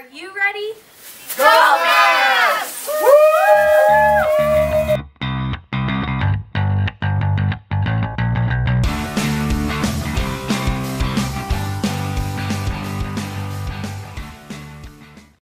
Are you ready?